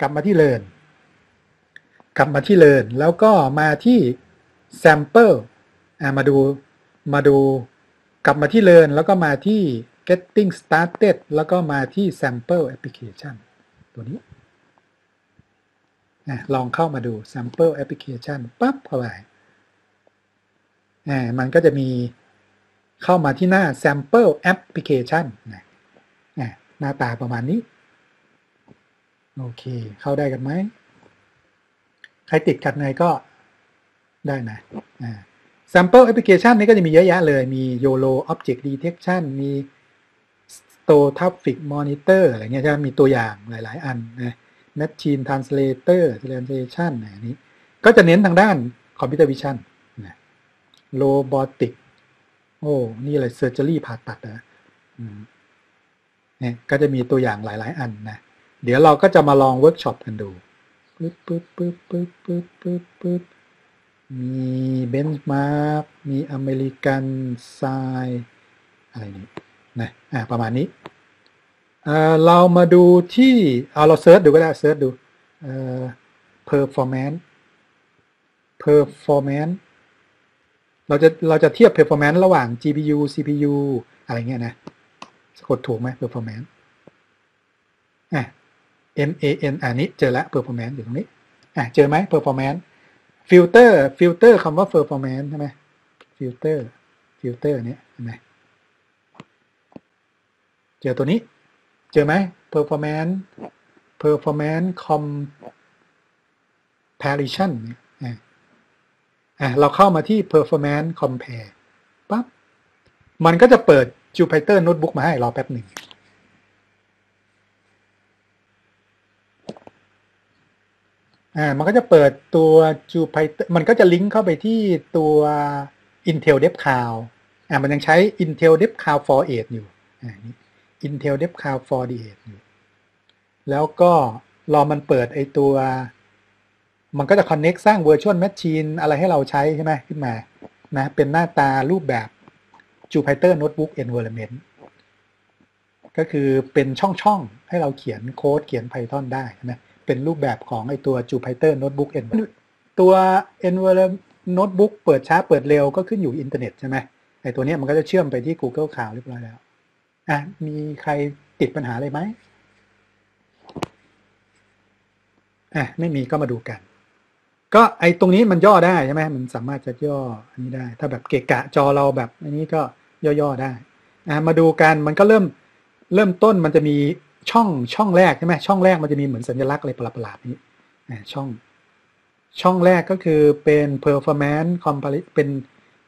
กลับมาที่ learn กลับมาที่ learn แล้วก็มาที่ sample อ่ามาดูมาดูกลับมาที่ learn แล้วก็มาที่ getting started แล้วก็มาที่ sample application ตัวนี้ลองเข้ามาดู sample application ปั๊บเข้าไปอ่ามันก็จะมีเข้ามาที่หน้า sample application นหน้าตาประมาณนี้ โอเค เข้าได้กันไหม ใครติดขัดไงก็ได้นะอ่า sample application นี่ก็จะมีเยอะแยะเลย มี YOLO object detection มี store traffic monitor อะไรเงี้ยจะมีตัวอย่างหลาย ๆ อันนะ machine translator translation อันนี้ ก็จะเน้นทางด้าน computer vision นะ robotic โอ้ นี่อะไร surgery ผ่าตัดนะเนี่ยก็จะมีตัวอย่างหลาย ๆ อันนะ เดี๋ยวเราก็จะมาลองเวิร์กช็อปกันดูปึ๊บปึ๊บปึ๊บปึ๊บปึ๊บปึ๊บปึ๊บมี benchmark มี American Sign อะไรนี่นะอ่าประมาณนี้เอ่อเรามาดูที่เอาเรา search ดูก็ได้ search ดูเอ่อ performance performance เราจะเราจะเทียบ performance ระหว่าง GPU CPU อะไรเงี้ยนะสะกดถูกไหม performance อะ M A N อันนี้เจอแล้ว performance อยู่ตรงนี้อะเจอไหม performance filter filter คำว่า performance ใช่ไหม filter filter เนี้ยเห็นไหมเจอตัวนี้ เจอไหม performance performance comparison เนี่ยอะเราเข้ามาที่ performance compare ปั๊บมันก็จะเปิด Jupyter Notebook มาให้รอแป๊บหนึ่ง อ่ามันก็จะเปิดตัว Jupyter มันก็จะลิงก์เข้าไปที่ตัว Intel Dev Cloud อ่ามันยังใช้ Intel Dev Cloud for 8อยู่อ่า Intel Dev Cloud for 8อยู่ แล้วก็รอมันเปิดไอตัว มันก็จะ connect สร้าง virtual machine อะไรให้เราใช้ใช่ไหมขึ้นมานะเป็นหน้าตารูปแบบ Jupyter Notebook Environment ก็คือเป็นช่อง ๆ ให้เราเขียนโค้ดเขียน Python ได้นะ เป็นรูปแบบของไอตัว Jupyter Notebook Environment ตัว Environment Notebook เปิดช้าเปิดเร็วก็ขึ้นอยู่อินเทอร์เน็ตใช่ไหมไอตัวนี้มันก็จะเชื่อมไปที่ Google Cloud เรียบร้อยแล้วอะมีใครติดปัญหาอะไรไหมอะไม่มีก็มาดูกัน ก็ไอตรงนี้มันย่อได้ใช่ไหมมันสามารถจะย่ออันนี้ได้ ถ้าแบบเกะกะจอเราแบบอันนี้ก็ย่อๆได้อะมาดูกันมันก็เริ่มเริ่มต้นมันจะมี ช่องช่องแรกใช่ไหมช่องแรกมันจะมีเหมือนสัญลักษณ์อะไรประหลาดๆนี้ช่องช่องแรกก็คือเป็น performance comparison เป็น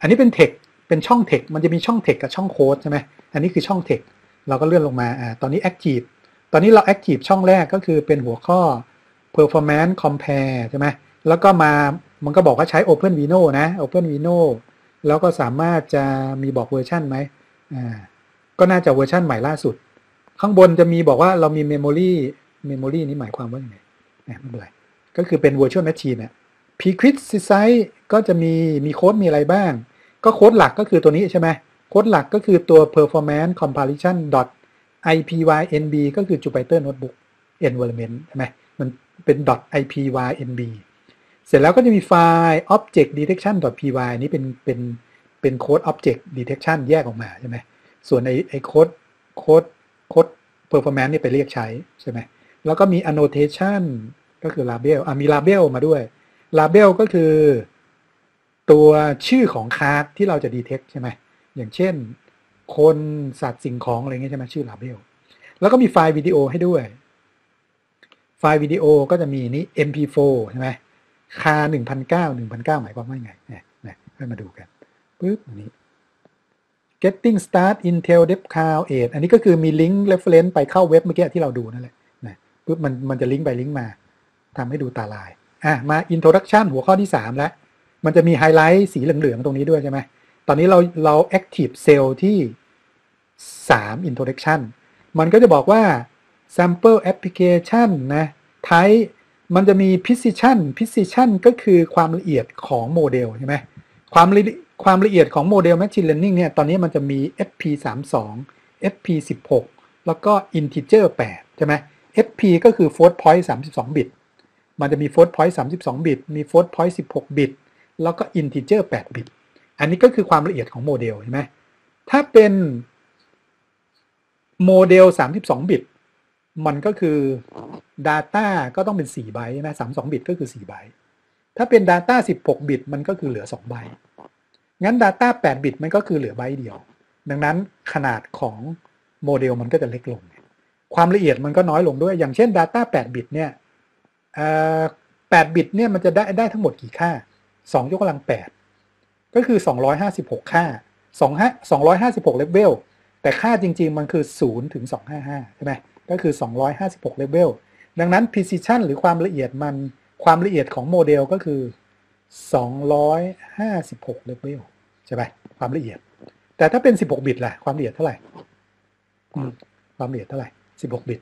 อันนี้เป็น text เป็นช่อง text มันจะมีช่อง text กับช่องโค้ดใช่ไหมอันนี้คือช่อง text เราก็เลื่อนลงมาอ่าตอนนี้ active ตอนนี้เรา active ช่องแรกก็คือเป็นหัวข้อ performance compare ใช่ไหมแล้วก็มามันก็บอกว่าใช้ Open Vino นะ Open Vino แล้วก็สามารถจะมีบอกเวอร์ชันไหมอ่าก็น่าจะเวอร์ชันใหม่ล่าสุด ข้างบนจะมีบอกว่าเรามี Memory Memory นี้หมายความว่าอย่างไรไม่เป็นไรก็คือเป็น Virtual Machine เนี่ย p q u i z Site ก็จะมีมีโค้ดมีอะไรบ้าง ก็โค้ดหลักก็คือตัวนี้ใช่ไหมโค้ดหลักก็คือตัว performance comparison dot ipynb ก็คือ Jupyter Notebook Environment ใช่ไหมมันเป็น dot .ipynb เสร็จแล้วก็จะมีไฟล์ object detection dot py นี้เป็นเป็นเป็นโค้ด object detection แยกออกมาใช่ไหมส่วนไอไอโค้ดโค้ด โค้ด performance นี่ไปเรียกใช้ใช่ไหมแล้วก็มี annotation ก็คือ label อะมี label มาด้วย label ก็คือ ตัวชื่อของคาร์ดที่เราจะ detect ใช่ไหมอย่างเช่น คนสัตว์สิ่งของอะไรเงี้ยใช่ไหมชื่อ label แล้วก็มีไฟล์วิดีโอให้ด้วย ไฟล์วิดีโอก็จะมีนี้ mp4 ใช่ไหม car หนึ่งพันเก้าหนึ่งพันเก้าหมายความว่าไงเนี่ยนะให้มาดูกันปึ๊บอันนี้ getting start intel dev cloud 8อันนี้ก็คือมีลิงก์ reference ไปเข้าเว็บเมื่อกี้ที่เราดูนั่นแหละนะปึ๊บมันมันจะลิงก์ไปลิงก์มาทำให้ดูตาลายอะมา introduction หัวข้อที่ 3 แล้ว มันจะมีไฮไลท์สีเหลืองๆตรงนี้ด้วยใช่ไหมตอนนี้เราเรา active cell ที่ 3 introduction มันก็จะบอกว่า sample application นะ type มันจะมี precision precision ก็คือความละเอียดของโมเดลใช่ไหมความละ ความละเอียดของโมเดล machine learning เนี่ยตอนนี้มันจะมี FP 3 2 FP 16แล้วก็ integer 8 ใช่ไหม FP ก็คือ float point 32 บิต มันจะมี float point 32 บิต มี float point 16 บิต แล้วก็ integer 8 บิต อันนี้ก็คือความละเอียดของโมเดลใช่ไหมถ้าเป็นโมเดล 32 บิต มันก็คือ Data ก็ต้องเป็น 4 ไบต์ใช่ไหม32 บิตก็คือ 4 ไบต์ ถ้าเป็น Data 16 บิต มันก็คือเหลือ 2 ไบต์ งั้น Data 8 บิตมันก็คือเหลือไบต์เดียว ดังนั้นขนาดของโมเดลมันก็จะเล็กลง ความละเอียดมันก็น้อยลงด้วย อย่างเช่น Data 8 บิตเนี่ย8บิตเนี่ยมันจะได้ได้ทั้งหมดกี่ค่า 2 ยกกำลัง 8 ก็คือ 256 ค่า2 256เลเวล แต่ค่าจริง ๆ มันคือ 0 ถึง 255 ใช่ไหม ก็คือ 256เลเวล ดังนั้น precision หรือความละเอียดมัน ความละเอียดของโมเดลก็คือ 256เลเวลใช่ไหมความละเอียด แต่ถ้าเป็น 16 บิตล่ะ ความละเอียดเท่าไหร่ความละเอียดเท่าไหร่ 16 บิต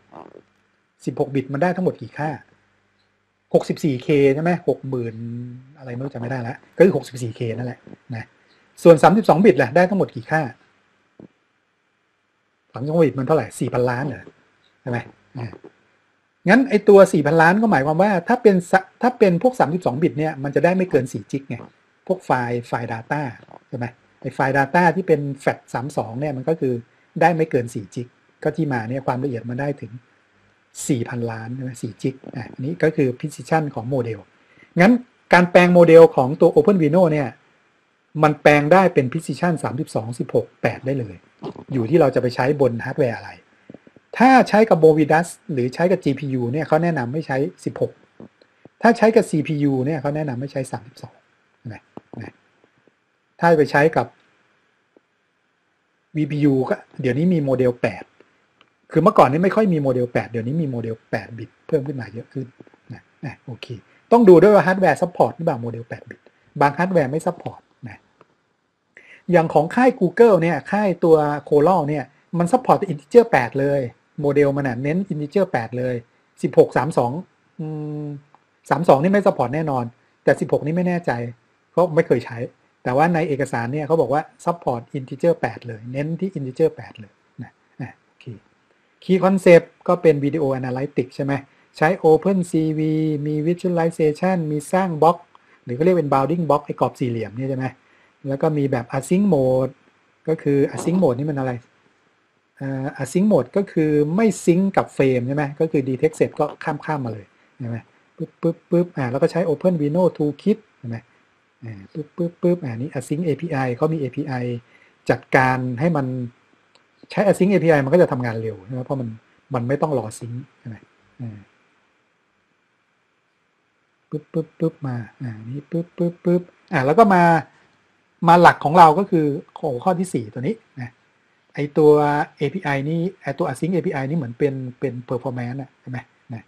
16 บิตมันได้ทั้งหมดกี่ค่า 64K ใช่ไหม60,000 อะไรไม่รู้จำไม่ได้แล้วก็คือ 64K นั่นแหละนะส่วน 32 บิตล่ะได้ทั้งหมดกี่ค่า32บิตมันเท่าไหร่4,000 ล้านเหรอใช่ไหม งั้นไอตัว4,000ล้านก็หมายความว่า ถ้าเป็นถ้าเป็นพวก32บิตเนี่ยมันจะได้ไม่เกิน4จิกไงพวกไฟล์ไฟล์ Data ใช่ไหมไอไฟล์ Data ที่เป็น FAT32 เนี่ยมันก็คือได้ไม่เกิน4จิกก็ที่มาเนี่ยความละเอียดมันได้ถึง4,000ล้านใช่ไหม4จิกอะนี้ก็คือ precision ของโมเดลงั้นการแปลงโมเดลของตัว OpenVINO เนี่ยมันแปลงได้เป็น precision 32 16 8 ได้เลย อยู่ที่เราจะไปใช้บนฮาร์ดแวร์อะไร ถ้าใช้กับ Movidius หรือใช้กับ GPU เนี่ยเขาแนะนำให้ใช้ 16 ถ้าใช้กับ CPU เนี่ยเขาแนะนำให้ใช้ 32นะนะถ้าไปใช้กับ VPU ก็เดี๋ยวนี้มีโมเดล 8 คือเมื่อก่อนนี้ไม่ค่อยมีโมเดล 8 เดี๋ยวนี้มีโมเดล 8 บิตเพิ่มขึ้นมาเยอะขึ้นนะนะโอเค ต้องดูด้วยว่าฮาร์ดแวร์ support หรือเปล่าโมเดล 8 บิต บางฮาร์ดแวร์ไม่ support นะอย่างของค่าย Google เนี่ยค่ายตัว Coral เนี่ยมัน support integer 8 เลย โมเดลมันเน้น integer 8เลย16 32อืม32นี่ไม่ support แน่นอน แต่16นี่ไม่แน่ใจ เพราะไม่เคยใช้ แต่ว่าในเอกสารเนี่ยเขาบอกว่า support integer 8เลย เน้นที่ integer 8เลยนะนะโอเค Key Concept ก็เป็น Video Analytics ใช่ไหมใช้ OpenCV มี Visualization มีสร้างบล็อก หรือก็เรียกเป็น bounding box ไอ้กรอบสี่เหลี่ยมนี่ใช่ไหมแล้วก็มีแบบ async mode ก็คือ async mode นี่มันอะไร async mode ก็คือไม่ซิงกับเฟรมใช่ไหมก็คือ detect เสร็จก็ข้ามข้ามมาเลยใช่ไหมปึ๊บปึ๊บปึ๊บอ่าแล้วก็ใช้ Open Vino Toolkit ใช่ไหมอ่าปึ๊บปึ๊บปึ๊บอ่านี่ async API เขามี API จัดการให้มันใช้ async API มันก็จะทำงานเร็วใช่ไหมเพราะมันมันไม่ต้องรอซิงใช่ไหมอ่าปึ๊บปึ๊บปึ๊บมาอ่านี่ปึ๊บปึ๊บปึ๊บอ่าแล้วก็มามาหลักของเราก็คือข้อข้อที่ 4 ตัวนี้นะ ไอตัว API นี่ไอตัว async API นี่เหมือนเป็นเป็น performance อะใช่ไหมนะ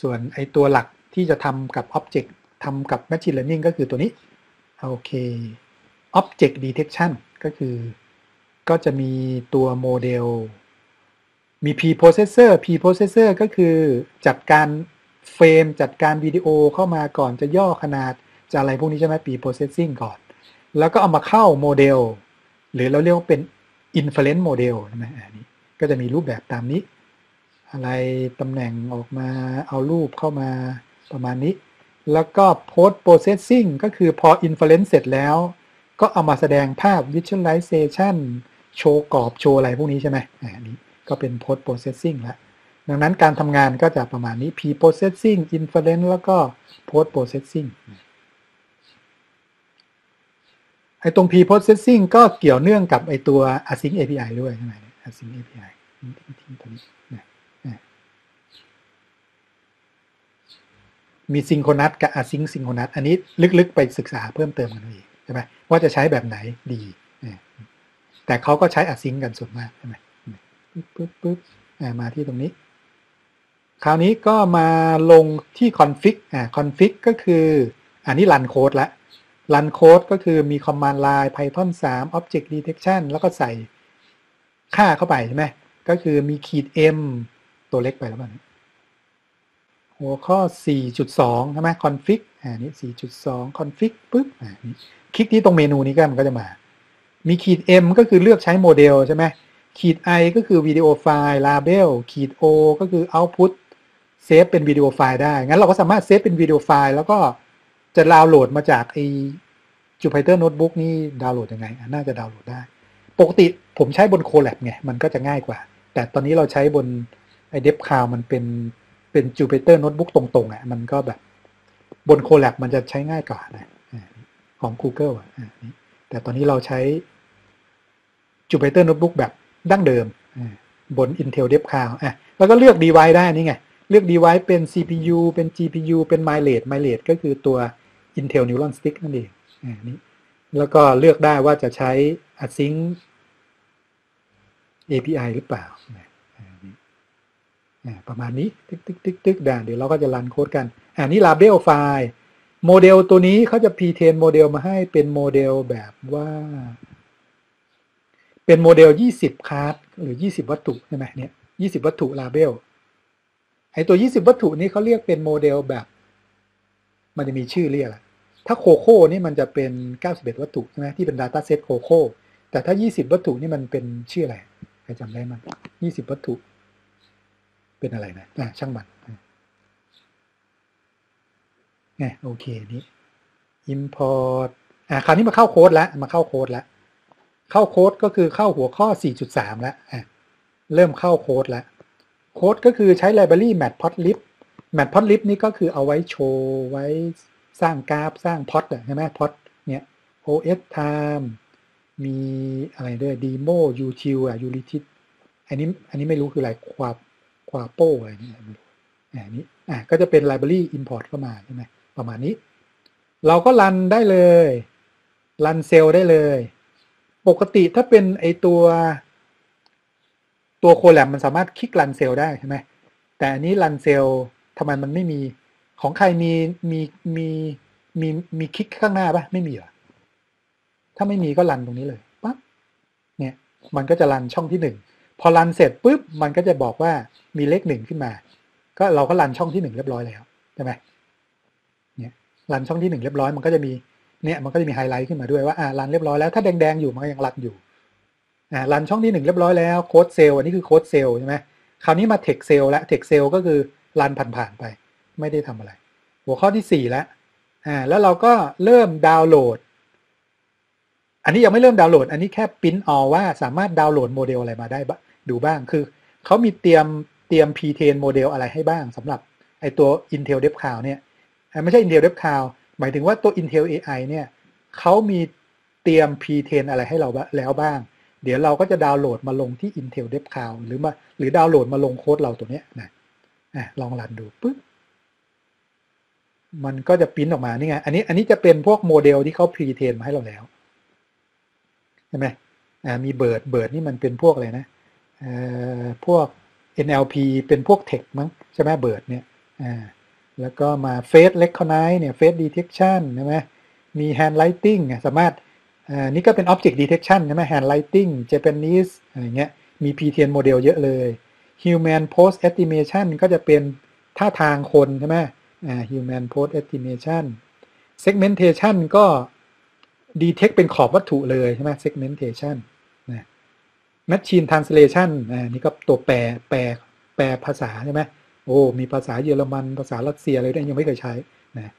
ส่วนไอตัวหลักที่จะทำกับ object ทำกับ machine learning ก็คือตัวนี้ โอเค object detection ก็คือก็จะมีตัวโมเดล มี preprocessor preprocessor ก็คือจัดการเฟรม จัดการวิดีโอเข้ามาก่อนจะย่อขนาด จะอะไรพวกนี้ใช่ไหม pre processing ก่อน แล้วก็เอามาเข้าโมเดล หรือเราเรียกว่าเป็น inference model ใช่ไหมอันนี้ก็จะมีรูปแบบตามนี้ อะไรตำแหน่งออกมาเอารูปเข้ามาประมาณนี้ แล้วก็ post processing ก็คือพอ inference เสร็จแล้ว ก็เอามาแสดงภาพ visualization โชว์กรอบโชว์อะไรพวกนี้ใช่ไหมอันนี้ก็เป็น post processing แล้วดังนั้นการทำงานก็จะประมาณนี้ pre processing inference แล้วก็ post processing ไอ้ตรง pre processing ก็เกี่ยวเนื่องกับไอ้ตัว async API ด้วยใช่ไหม async API ทิ้งตรงนี้นะมี synchronous กับ async synchronous อันนี้ลึกๆ ไปศึกษาเพิ่มเติมกันเองใช่ไหมว่าจะใช้แบบไหนดี แต่เขาก็ใช้ async กันส่วนมากใช่ไหมปึ๊บปึ๊บมาที่ตรงนี้ คราวนี้ก็มาลงที่ config อ่า config ก็คืออันนี้ run code ละ run code ก็คือมี command line python 3 object detection แล้วก็ใส่ค่าเข้าไปใช่ไหมก็คือมีขีด m ตัวเล็กไปแล้วมันหัวข้อ 4.2 ใช่ไหม config อ่านี่ 4.2 config ปุ๊บอ่านี่คลิกที่ตรงเมนูนี้ก็มันก็จะมา มีขีด m ก็คือเลือกใช้โมเดลใช่ไหมขีด i ก็คือวิดีโอไฟล์ label ขีด o ก็คือ output เซฟเป็นวิดีโอไฟล์ได้ งั้นเราก็สามารถเซฟเป็นวิดีโอไฟล์แล้วก็ จะดาวน์โหลดมาจากไอ Jupyter Notebook นี่ดาวน์โหลดยังไง น่าจะดาวน์โหลดได้ ปกติผมใช้บน Colab ไง มันก็จะง่ายกว่า แต่ตอนนี้เราใช้บนไอเดฟคาวมันเป็นเป็น Jupyter Notebook ตรงๆอะ มันก็แบบ บน Colab มันจะใช้ง่ายกว่านะของ Google อะแต่ตอนนี้เราใช้ Jupyter Notebook แบบดั้งเดิมบน Intel Dev Cloud อะแล้วก็เลือก device ได้นี่ไง เลือก device เป็น CPU เป็น GPU เป็น Mileage Mileage ก็คือตัว Intel Neural Stick นั่นเองอ่านี่แล้วก็เลือกได้ว่าจะใช้ async API หรือเปล่าประมาณนี้ตึกตึกตึกตึกด่านเดี๋ยวเราก็จะรันโค้ดกันอ่านี่ label file โมเดลตัวนี้เขาจะ pre-train โมเดลมาให้เป็นโมเดลแบบว่า เป็นโมเดล 20 คาร์ดหรือ 20 วัตถุใช่ไหมเนี่ย 20 วัตถุ label อตัว 20 วัตถุนี้เขาเรียกเป็นโมเดลแบบ มันจะมีชื่อเรียกถ้าโคโค่นี่มันจะเป็น 91 วัตถุใช่ไหมที่เป็น data set โคโค่แต่ถ้า 20 วัตถุนี่มันเป็นชื่ออะไรใครจำได้มั้ย20 วัตถุ เป็นอะไรนะอะช่างมันไงโอเคนี้ import อ่าคราวนี้มาเข้าโค้ดแล้วมาเข้าโค้ดแล้วเข้าโค้ดก็คือเข้าหัวข้อ 4.3 แล้วอะเริ่มเข้าโค้ดแล้ว โค้ดก็คือใช้ library matplotlib matplotlib นี่ก็คือเอาไว้โชว์ไว้สร้างกราฟสร้างพอตใช่ไหมพอตเนี่ย os time มีอะไรด้วย demo util อะ utility อันนี้อันนี้ไม่รู้คืออะไรควาควาโปอะไรนี่ไม่รู้อันนี้อะก็จะเป็น library import เข้ามาใช่ไหมประมาณนี้ เราก็รันได้เลย รันเซลได้เลย ปกติถ้าเป็นไอตัว ตัวโคแลมมันสามารถคลิกรันเซลได้ใช่ไหมแต่อันนี้รันเซลทำไมมันไม่มีของใครมีมีมีมีมีคลิกข้างหน้าปะไม่มีเหรอถ้าไม่มีก็รันตรงนี้เลยปั๊บเนี่ยมันก็จะรันช่องที่หนึ่งพอรันเสร็จปุ๊บมันก็จะบอกว่ามีเลขหนึ่งขึ้นมา ก็เราก็รันช่องที่หนึ่งเรียบร้อยแล้วใช่ไหมเนี่ยรันช่องที่หนึ่งเรียบร้อยมันก็จะมีเนี่ยมันก็จะมีไฮไลท์ขึ้นมาด้วยว่าอ่ารันเรียบร้อยแล้วถ้าแดงๆอยู่มันก็ยังรันอยู่ อ่ารันช่องที่หนึ่งเรียบร้อยแล้ว code cell อันนี้คือ code cell ใช่ไหมคราวนี้มา text cell แล้ว text cell ก็คือรันผ่านๆไป ไม่ได้ทำอะไร หัวข้อที่ 4 แล้วอ่าแล้วเราก็เริ่มดาวน์โหลด อันนี้ยังไม่เริ่มดาวน์โหลด อันนี้แค่พิมพ์เอาว่าสามารถดาวน์โหลดโมเดลอะไรมาได้ดูบ้างคือเขามีเตรียมเตรียม P10 โมเดลอะไรให้บ้างสำหรับไอตัว Intel DevCloud เนี่ยไม่ใช่ Intel DevCloud หมายถึงว่าตัว Intel AI เนี่ยเขามีเตรียม P10 อะไรให้เราแล้วบ้าง เดี๋ยวเราก็จะดาวน์โหลดมาลงที่ Intel DevCloud หรือมาหรือดาวน์โหลดมาลงโค้ดเราตัวเนี้ยนะอะลองรันดูปึ๊บมันก็จะพิมพ์ออกมานี่ไงอันนี้อันนี้จะเป็นพวกโมเดลที่เขา pre-train มาให้เราแล้วใช่ไหมอ่ามี BERT BERT นี่มันเป็นพวกอะไรนะเอ่อพวก NLP เป็นพวกเทคมั้งใช่ไหม BERT เนี่ยอ่าแล้วก็มา Face Recognize เนี่ย Face Detection ใช่ไหมมี Handwriting สามารถ อ่านี่ก็เป็น Object Detection ใช่ไหม Handwriting Japanese อะไรเงี้ยมี pre-train โมเดลเยอะเลย Human Pose Estimation ก็จะเป็นท่าทางคนใช่ไหม human pose estimation segmentation ก็ detect เป็นขอบวัตถุเลยใช่ไหม segmentation นะ machine translation อ่านี่ก็ตัวแปลแปลแปลภาษาใช่ไหมโอ้มีภาษาเยอรมันภาษารัสเซียอะไรด้วยยังไม่เคยใช้นะ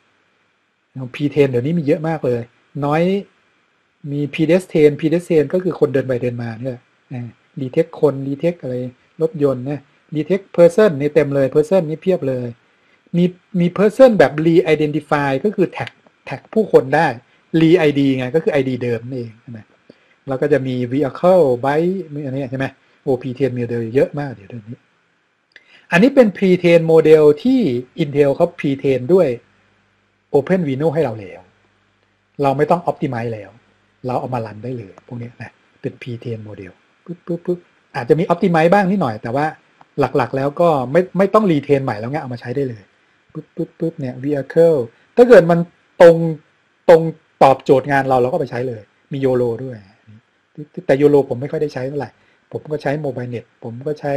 P10 เดี๋ยวนี้มีเยอะมากเลย น้อย มี pedestrian pedestrian ก็คือคนเดินไปเดินมาเนี่ย detect คน detect อะไรรถยนต์นะ detect person นี่เต็มเลย person นี่เพียบเลย มีมี person แบบ re identify ก็คือ track track ผู้คนได้ re id ไงก็คือ id เดิมนั่นเองนะแล้วก็จะมี vehicle bike อันนี้ใช่ไหม OP10 โมเดลเยอะมากเดี๋ยวเรื่องนี้ อันนี้เป็น pre-train โมเดลที่ Intel เขา pre-train ด้วย OpenVINO ให้เราแล้ว เราไม่ต้อง optimize แล้ว เราเอามารันได้เลยพวกนี้นะเป็น pre-train โมเดลปึ๊บปึ๊บปึ๊บอาจจะมี optimize บ้างนิดหน่อย แต่ว่าหลักๆ แล้วก็ไม่ไม่ต้องรีเทนใหม่แล้วไงเอามาใช้ได้เลยปึ๊บปึ๊บปึ๊บเนี่ย vehicle ถ้าเกิดมันตรงตรงตอบโจทย์งานเราเราก็ไปใช้เลย มีโยโลด้วย แต่โยโลผมไม่ค่อยได้ใช้เท่าไหร่ ผมก็ใช้โมบายเน็ตผมก็ใช้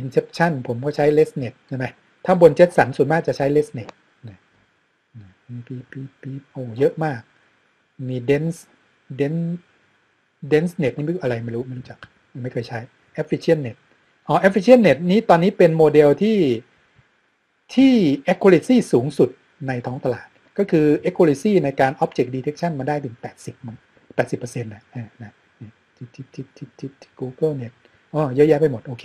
Inception ผมก็ใช้ LessNet ใช่ไหมถ้าบนเจ็ตสันส่วนมากจะใช้ LessNet ปีปีปีโอ้เยอะมาก มี Dense Dense Dense Net นี่ไม่อะไรไม่รู้ไม่รู้จัก ไม่เคยใช้ Efficient Net อ๋อ Efficient Net นี้ตอนนี้เป็นโมเดลที่ที่ accuracy สูงสุดในท้องตลาด ก็คือ accuracy ในการ object detection มาได้ถึง 80มั้ง80%นะอ่านะทิทิทิทิทิทิ Google เนี่ยอ๋อเยอะแยะไปหมด โอเค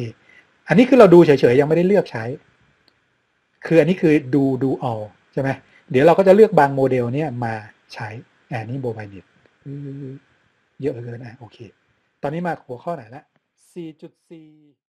อันนี้คือเราดูเฉยๆ ยังไม่ได้เลือกใช้ คืออันนี้คือดูดูเอาใช่ไหมเดี๋ยวเราก็จะเลือกบางโมเดลเนี่ยมาใช้อ่านี่โมบายเน็ต เยอะเหลือเกินอะโอเค ตอนนี้มาหัวข้อไหนละ4.4